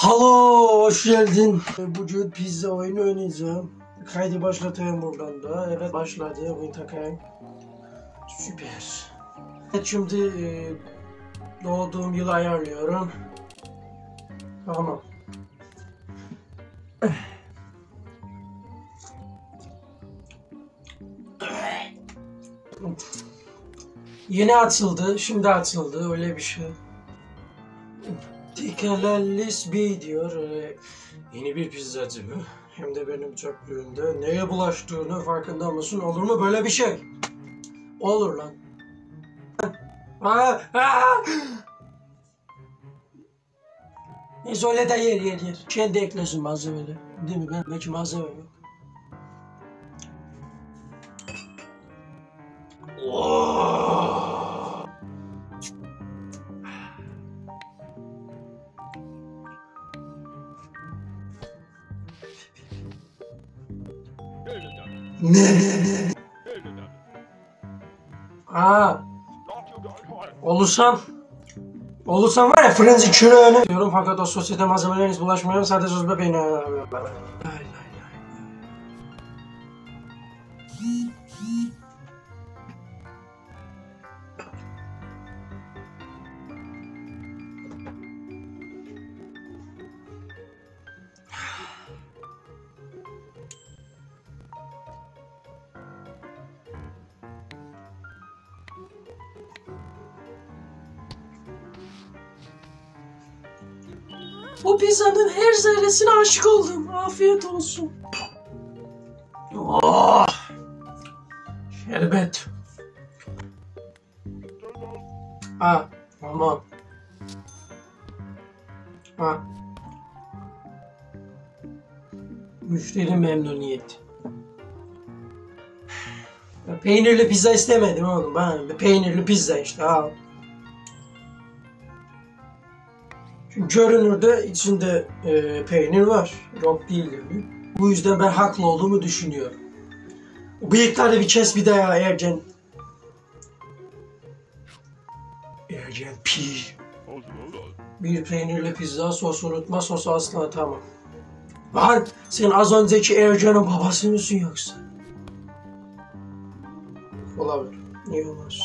Halo, hoş geldin. Bugün pizza oyunu oynayacağım. Kaydı başlatayım buradan da. Evet başladı. Oyun takayım. Süper. Şimdi e, doğduğum yılı ayarlıyorum. Tamam. Yeni açıldı, şimdi açıldı öyle bir şey. Dikelellis Bey diyor. e, yeni bir pizzacı mı? Hem de benim çöplüğümde. Neye bulaştığını farkında mısın? Olur mu böyle bir şey? Olur lan. Aa, aa! Neyse de yer yer yer. Kendi eklesin malzemeleri. Değil mi? Ben belki malzeme yok. Ne? Aa, olursam Olursam var ya frenzi kürağını diyorum. Fakat o sosyete malzemeleriniz bulaşmıyor sadece söz bebeğine Lay Bu pizzanın her zerresine aşık oldum. Afiyet olsun. Oh! Şerbet. Ha, tamam. Ha. Müşteri memnuniyet. Peynirli pizza istemedim oğlum. Ben peynirli pizza işte al. Çünkü görünürde içinde e, peynir var. Yok değil yani. Bu yüzden ben haklı olduğumu düşünüyorum. Bıyıkları bir kes bir daha Ergen. Ergen pi. Bir peynirli pizza sos unutma sosu asla tamam. Lan sen az önceki Ercan'ın babası mısın yoksa? Olabilir. Niye olmaz?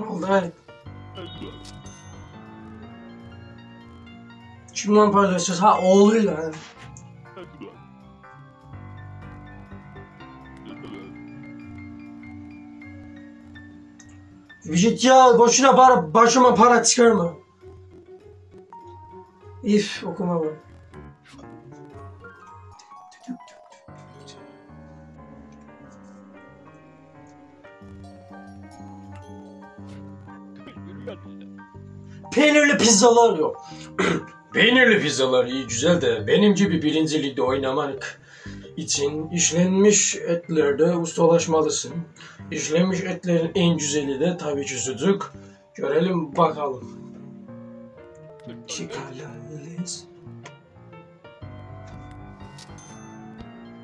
Oldu hadi. Kimden paylaşacağız? Ha oğluyla. Vücut ya boşuna para, başıma para çıkarma. İf okuma bak. Peynirli pizzalar yok. Peynirli pizzalar iyi güzel de benim gibi birinci ligde oynamak için işlenmiş etlerde ustalaşmalısın. İşlenmiş etlerin en güzeli de tabii ki sucuk. Görelim bakalım.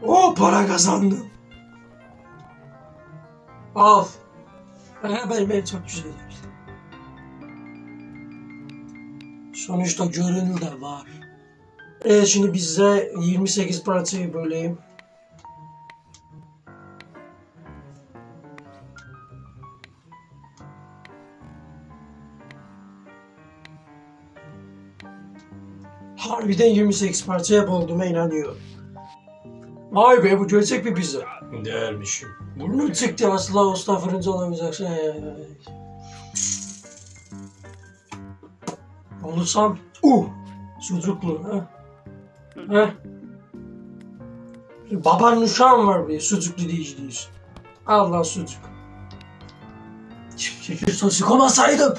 O para kazandım. Al. Ben, ben çok güzel Sonuçta görünür de var. Evet şimdi bize 28 parçayı böleyim. Harbiden 28 parçaya bulduğuma inanıyorum. Vay be bu gerçek bir pizza. Dermişim. Burnum çıktı asla usta fırıncı olamayacaksın. Olursam uh sucuklu ha. Ha. Babanın uşağım var bir sucuklu diyorsun. Allah sucuk. Şükür sosu komasaydım.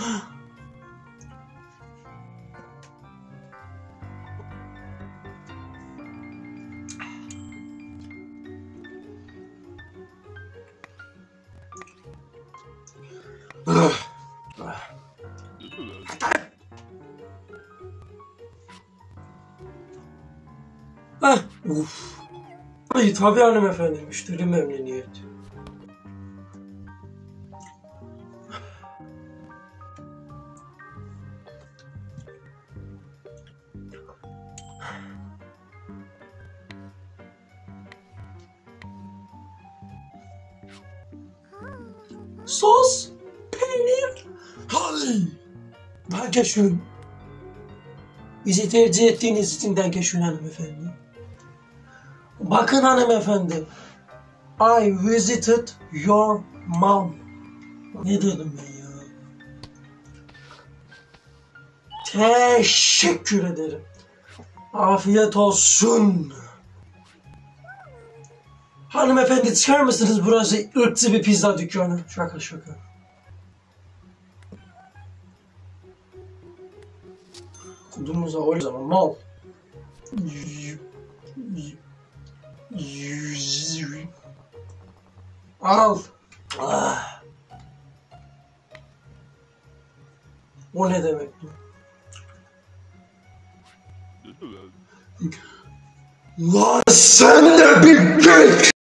Uf. Ay tabii hanımefendi müşteri memnuniyeti. Sos, peynir, hay. Dankeschön. Bizi tercih ettiğiniz için dankeschön hanımefendi. Bakın hanımefendi. I visited your mom. Ne dedim ben ya? Teşekkür ederim. Afiyet olsun. Hanımefendi çıkar mısınız? Burası ırkçı bir pizza dükkanı. Şaka şaka. Kudumuza o zaman mal. Al. Ah. O ne demek? Lan sen de bir git.